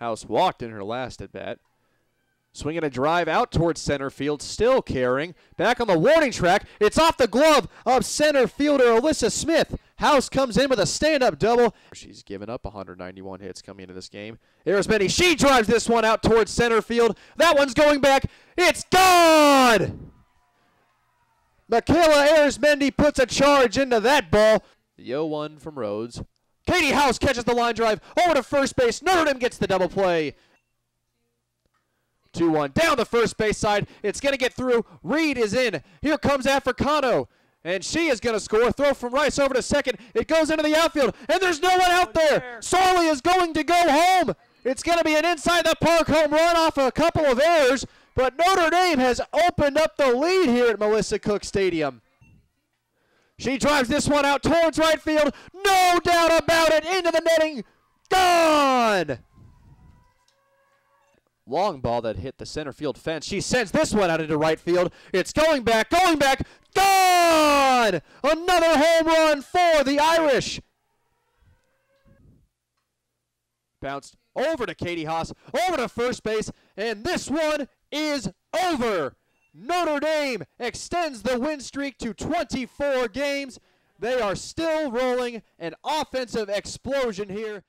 Haus walked in her last at bat. Swinging a drive out towards center field, still carrying. Back on the warning track. It's off the glove of center fielder Alyssa Smith. Haus comes in with a stand up double. She's given up 191 hits coming into this game. Arizmendi, she drives this one out towards center field. That one's going back. It's gone! Michaela Arizmendi puts a charge into that ball. The 0 1 from Rhodes. Katey Haus catches the line drive over to first base. Notre Dame gets the double play. 2 1 down the first base side. It's going to get through. Reed is in. Here comes Africano. And she is going to score. Throw from Rice over to second. It goes into the outfield. And there's no one out there. Sarley is going to go home. It's going to be an inside the park home run off a couple of errors. But Notre Dame has opened up the lead here at Melissa Cook Stadium. She drives this one out towards right field. No doubt about it. Into the netting. Gone. Long ball that hit the center field fence. She sends this one out into right field. It's going back, going back. Gone. Another home run for the Irish. Bounced over to Katey Haus, over to first base, and this one is over. Notre Dame extends the win streak to 24 games. They are still rolling an offensive explosion here.